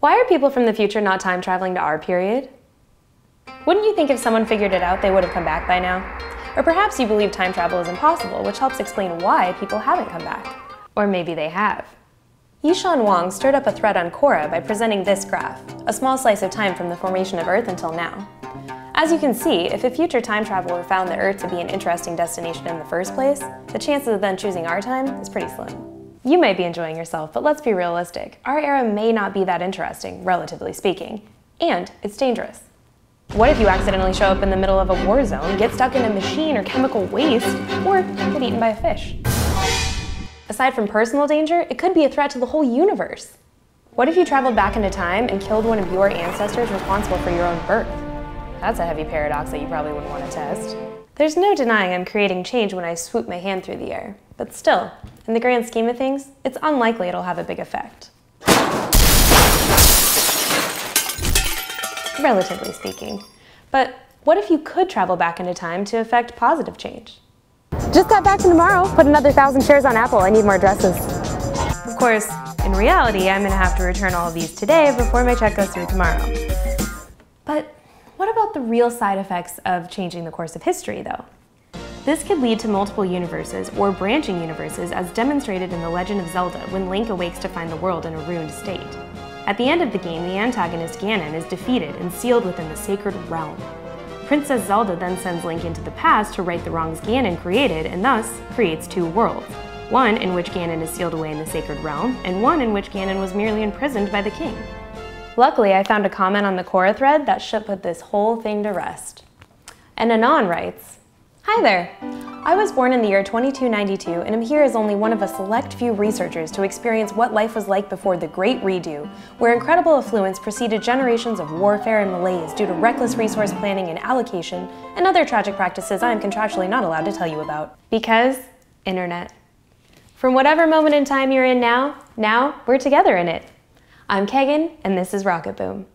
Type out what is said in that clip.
Why are people from the future not time traveling to our period? Wouldn't you think if someone figured it out, they would have come back by now? Or perhaps you believe time travel is impossible, which helps explain why people haven't come back. Or maybe they have. Yishan Wang stirred up a thread on Quora by presenting this graph, a small slice of time from the formation of Earth until now. As you can see, if a future time traveler found the Earth to be an interesting destination in the first place, the chances of them choosing our time is pretty slim. You may be enjoying yourself, but let's be realistic. Our era may not be that interesting, relatively speaking, and it's dangerous. What if you accidentally show up in the middle of a war zone, get stuck in a machine or chemical waste, or get eaten by a fish? Aside from personal danger, it could be a threat to the whole universe. What if you traveled back into time and killed one of your ancestors responsible for your own birth? That's a heavy paradox that you probably wouldn't want to test. There's no denying I'm creating change when I swoop my hand through the air, but still, in the grand scheme of things, it's unlikely it'll have a big effect. Relatively speaking. But what if you could travel back into time to effect positive change? Just got back to tomorrow, put another thousand shares on Apple, I need more dresses. Of course, in reality, I'm gonna have to return all of these today before my check goes through tomorrow. But what about the real side effects of changing the course of history, though? This could lead to multiple universes or branching universes as demonstrated in The Legend of Zelda when Link awakes to find the world in a ruined state. At the end of the game, the antagonist Ganon is defeated and sealed within the Sacred Realm. Princess Zelda then sends Link into the past to right the wrongs Ganon created and thus creates two worlds. One in which Ganon is sealed away in the Sacred Realm, and one in which Ganon was merely imprisoned by the king. Luckily, I found a comment on the Quora thread that should put this whole thing to rest. And Anon writes, Hi there! I was born in the year 2292 and am here as only one of a select few researchers to experience what life was like before the Great Redo, where incredible affluence preceded generations of warfare and malaise due to reckless resource planning and allocation, and other tragic practices I am contractually not allowed to tell you about. Because, internet. From whatever moment in time you're in now, now we're together in it. I'm Keghan, and this is Rocketboom.